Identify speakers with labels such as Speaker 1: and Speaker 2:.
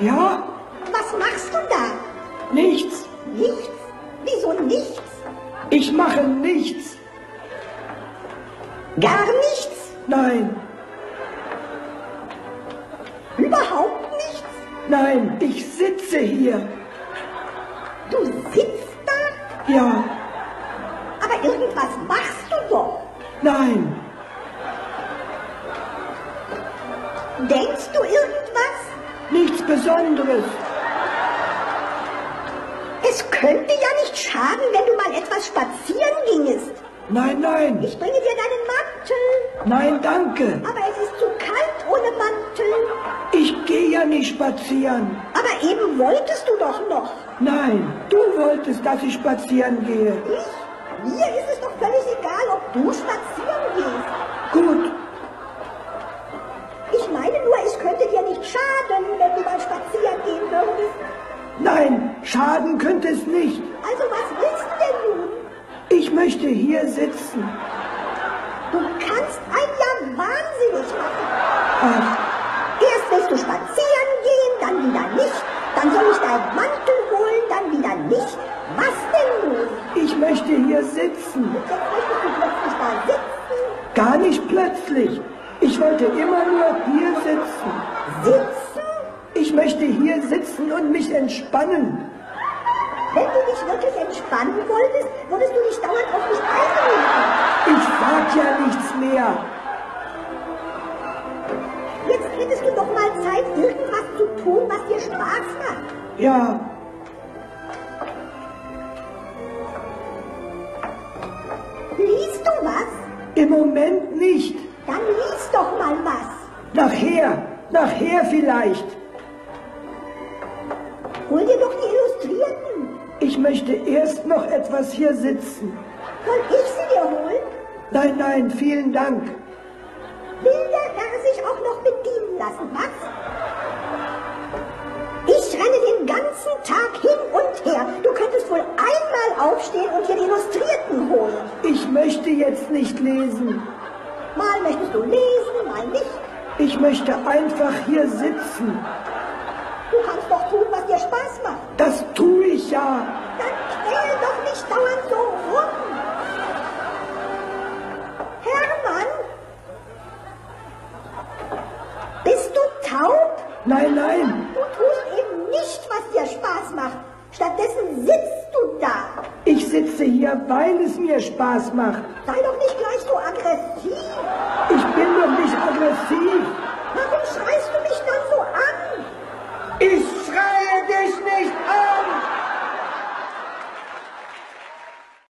Speaker 1: Ja?
Speaker 2: Was machst du da?
Speaker 1: Nichts.
Speaker 2: Nichts? Wieso nichts?
Speaker 1: Ich mache nichts.
Speaker 2: Gar nichts?
Speaker 1: Nein.
Speaker 2: Überhaupt nichts?
Speaker 1: Nein, ich sitze hier.
Speaker 2: Du sitzt da?
Speaker 1: Ja.
Speaker 2: Aber irgendwas machst du doch.
Speaker 1: Nein.
Speaker 2: Denkst du irgendwas?
Speaker 1: Besonderes.
Speaker 2: Es könnte ja nicht schaden, wenn du mal etwas spazieren gingest.
Speaker 1: Nein, nein.
Speaker 2: Ich bringe dir deinen Mantel.
Speaker 1: Nein, danke.
Speaker 2: Aber es ist zu kalt ohne Mantel.
Speaker 1: Ich gehe ja nicht spazieren.
Speaker 2: Aber eben wolltest du doch noch.
Speaker 1: Nein, du wolltest, dass ich spazieren gehe.
Speaker 2: Ich? Mir ist es doch völlig egal, ob du spazieren gehst.
Speaker 1: Gut.
Speaker 2: Gehen würdest.
Speaker 1: Nein, schaden könnte es nicht.
Speaker 2: Also was willst du denn nun?
Speaker 1: Ich möchte hier sitzen.
Speaker 2: Du kannst einen ja wahnsinnig machen.
Speaker 1: Ach,
Speaker 2: Erst willst du spazieren gehen, dann wieder nicht. Dann soll ich deinen Mantel holen, dann wieder nicht. Was denn nun?
Speaker 1: ich möchte hier sitzen.
Speaker 2: Jetzt möchtest du plötzlich da sitzen.
Speaker 1: Gar nicht plötzlich. Ich wollte immer nur hier sitzen.
Speaker 2: Sitzen?
Speaker 1: Ich möchte hier sitzen und mich entspannen.
Speaker 2: Wenn du dich wirklich entspannen wolltest, würdest du nicht dauernd auf mich einreden.
Speaker 1: Ich sag ja nichts mehr.
Speaker 2: Jetzt hättest du doch mal Zeit, irgendwas zu tun, was dir Spaß macht.
Speaker 1: Ja,
Speaker 2: Liest du was?
Speaker 1: im Moment nicht.
Speaker 2: Dann lies doch mal was.
Speaker 1: Nachher, nachher vielleicht.
Speaker 2: Hol dir doch die Illustrierten.
Speaker 1: Ich möchte erst noch etwas hier sitzen.
Speaker 2: Soll ich sie dir holen?
Speaker 1: Nein, nein, vielen Dank.
Speaker 2: Will der Herr sich auch noch bedienen lassen, was? Ich renne den ganzen Tag hin und her. Du könntest wohl einmal aufstehen und dir die Illustrierten holen.
Speaker 1: Ich möchte jetzt nicht lesen.
Speaker 2: Mal möchtest du lesen, mal nicht.
Speaker 1: Ich möchte einfach hier sitzen.
Speaker 2: Du kannst doch tun, dir Spaß macht.
Speaker 1: Das tue ich ja.
Speaker 2: Dann quäl doch nicht dauernd so rum. Hermann? Bist du taub?
Speaker 1: Nein, nein,
Speaker 2: Du tust eben nicht, was dir Spaß macht. Stattdessen sitzt du da.
Speaker 1: ich sitze hier, weil es mir Spaß macht.
Speaker 2: Sei doch nicht gleich so aggressiv.
Speaker 1: Ich bin doch nicht aggressiv.
Speaker 2: Warum schreist du mich dann so an?
Speaker 1: Ich